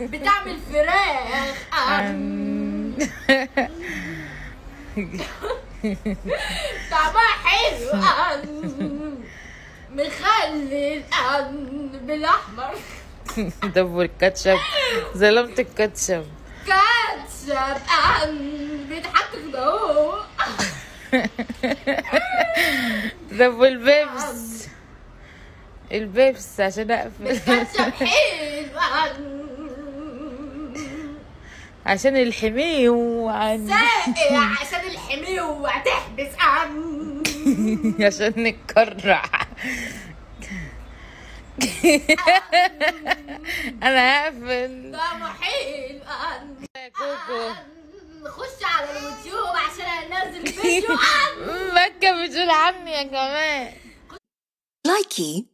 بتعمل فراخ أم. طعمها حلو أم. مخلل أم. بالأحمر ده والكاتشب ظلمت الكاتشب كاتشب أم. بيضحك كده أهو. ده والبيبس البيبس عشان أقفل. عشان الحمي وعن ساقع عشان الحمية وهتحبس. عشان نتكرع أنا هقفل. يا كوكو أم. خش على اليوتيوب عشان أنزل فيديو. مكة بتقول عني يا كمان Likey